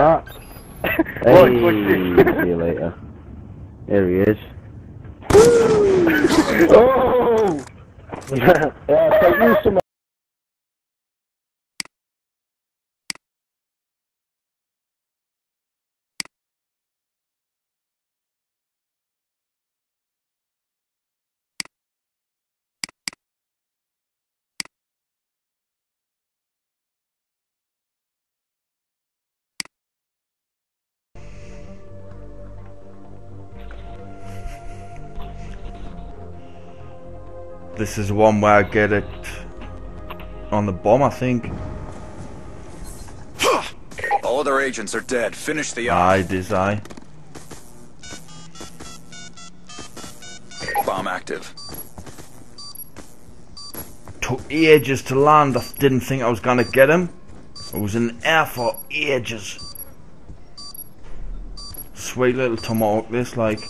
Hey, Right, what's see you later. There he is. oh! yeah, so you some This is one where I get it on the bomb, I think. All other agents are dead. Finish the op. Aye, this I. Bomb active. Took ages to land. I didn't think I was gonna get him. I was in the air for ages. Sweet little tomahawk, this like.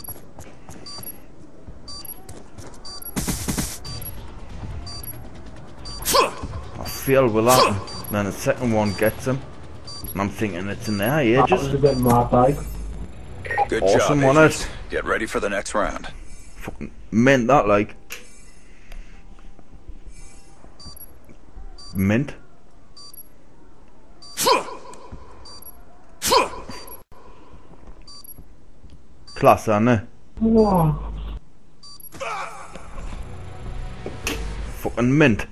I feel with that. one. Then the second one gets him. And I'm thinking it's in there yeah, just... ages. a bit my bag. Good Awesome, job, wasn't. Get ready for the next round. Fucking mint that like. Mint. Klasse, ne? Wow. Fucking mint.